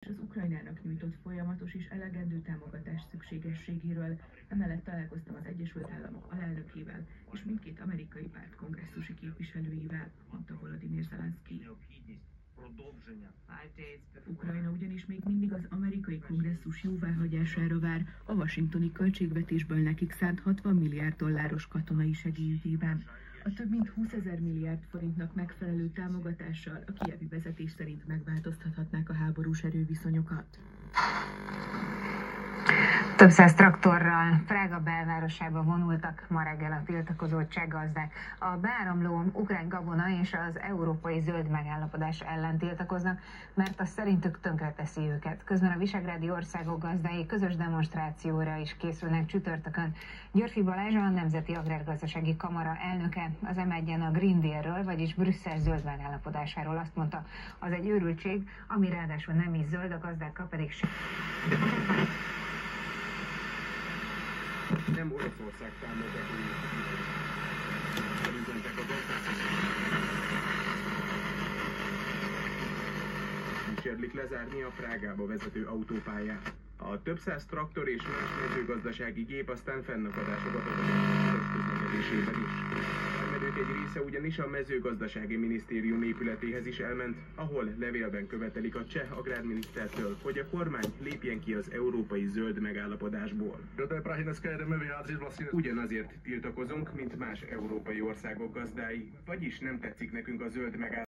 és az Ukrajnának nyújtott folyamatos és elegendő támogatás szükségességéről. Emellett találkoztam az Egyesült Államok alelnökével és mindkét amerikai párt kongresszusi képviselőivel, mondta Volodymyr Zelenszky. Ukrajna ugyanis még mindig az amerikai kongresszus jóváhagyására vár a washingtoni költségvetésből nekik szánt 60 milliárd dolláros katonai segélyügyében. A több mint 20 ezer milliárd forintnak megfelelő támogatással a kievi vezetés szerint megváltoztathatnák a háborús erőviszonyokat. Több száz traktorral Prága belvárosába vonultak ma reggel a tiltakozó cseh gazdák. A beáramló ukrán gabona és az európai zöld megállapodás ellen tiltakoznak, mert az szerintük tönkreteszi őket. Közben a visegrádi országok gazdái közös demonstrációra is készülnek csütörtökön. Györfi Balázs a Nemzeti Agrárgazdasági Kamara elnöke az m a Green Deal-ről, vagyis Brüsszel zöld megállapodásáról azt mondta, az egy őrültség, ami ráadásul nem is zöld, a gazdákkal pedig sem. Nem Oroszország támogatói üzentek az Kísérlik lezárni a Prágába vezető autópályát. A több száz traktor és más mezőgazdasági gép aztán fennakadásokat adott a közlekedésében is termelők egy része ugyanis a mezőgazdasági minisztérium épületéhez is elment, ahol levélben követelik a cseh agrárminisztertől, hogy a kormány lépjen ki az európai zöld megállapodásból. Ugyanazért tiltakozunk, mint más európai országok gazdái, vagyis nem tetszik nekünk a zöld megállapodás.